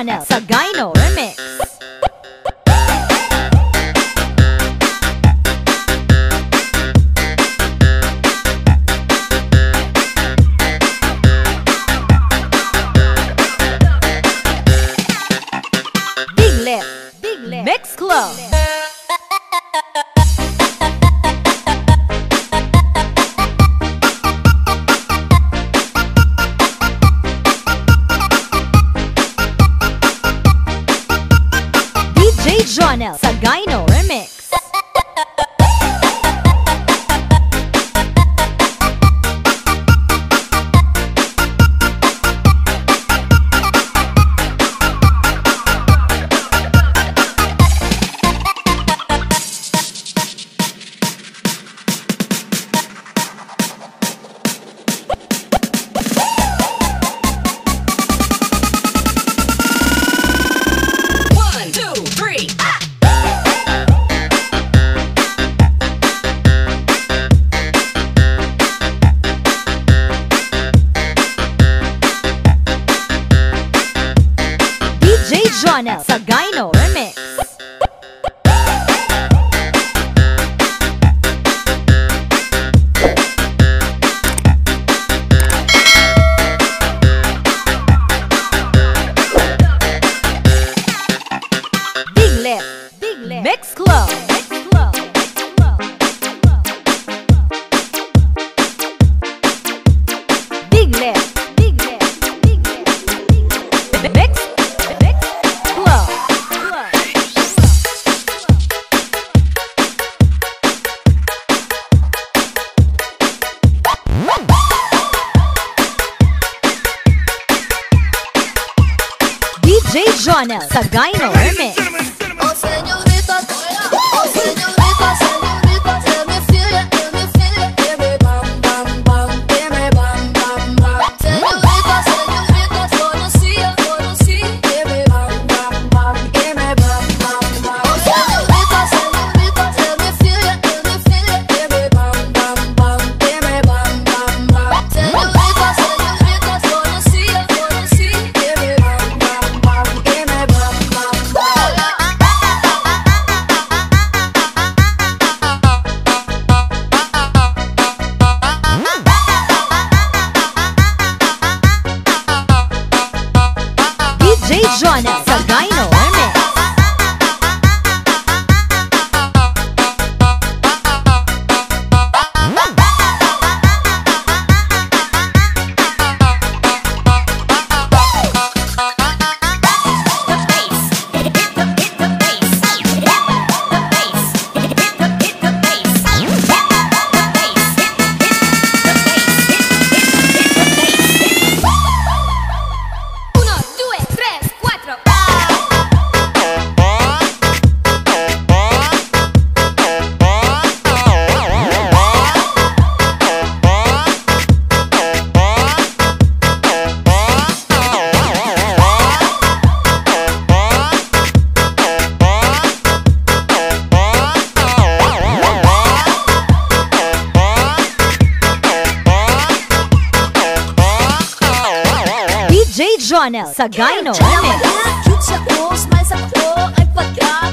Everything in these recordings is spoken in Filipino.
Sagaino. Cornell, Sagaino, Jay Jonel sa Gino Mix. Cute sa ko, smile sa ko, ay pagka,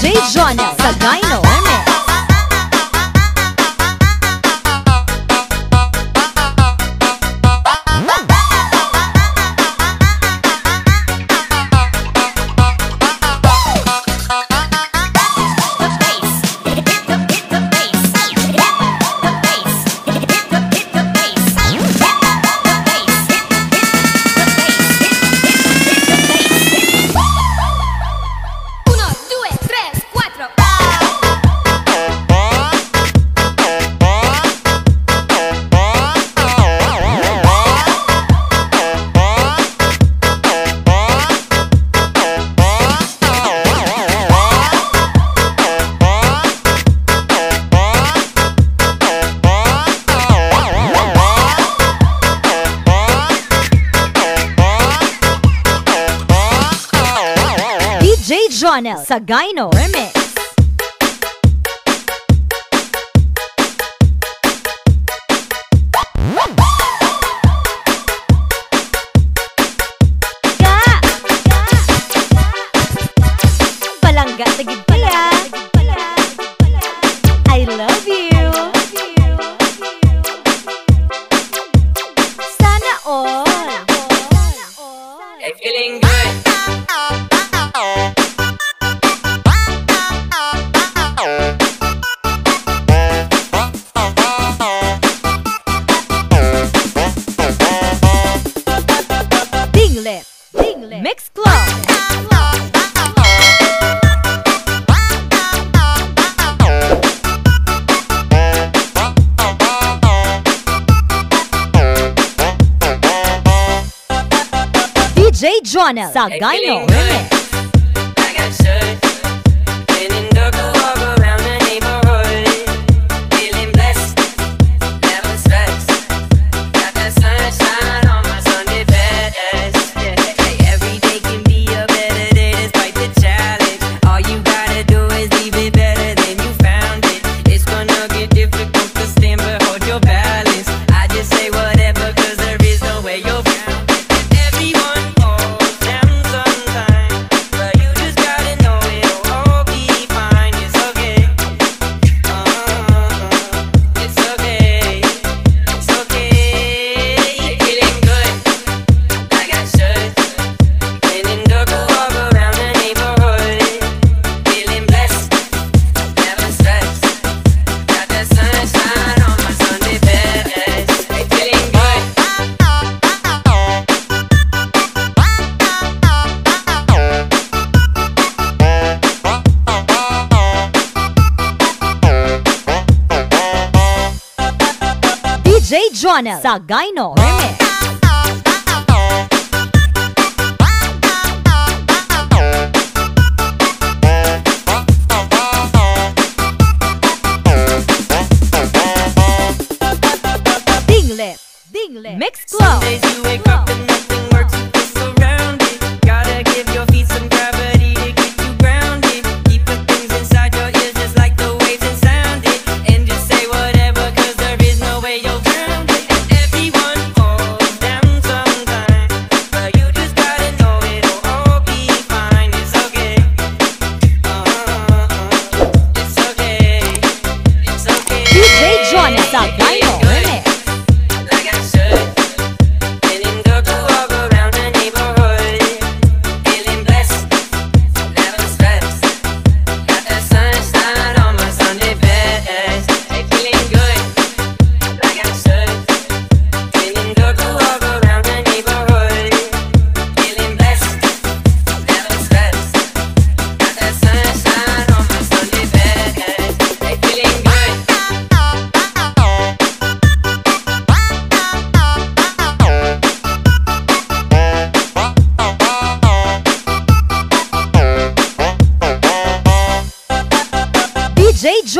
J. Jonas sa Gino. Jonel Sagayno Remix Jay Jonel sa Gino Remix. J. Jonel sa Gynor. Remix.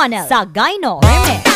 Ronald Sagayno Hermes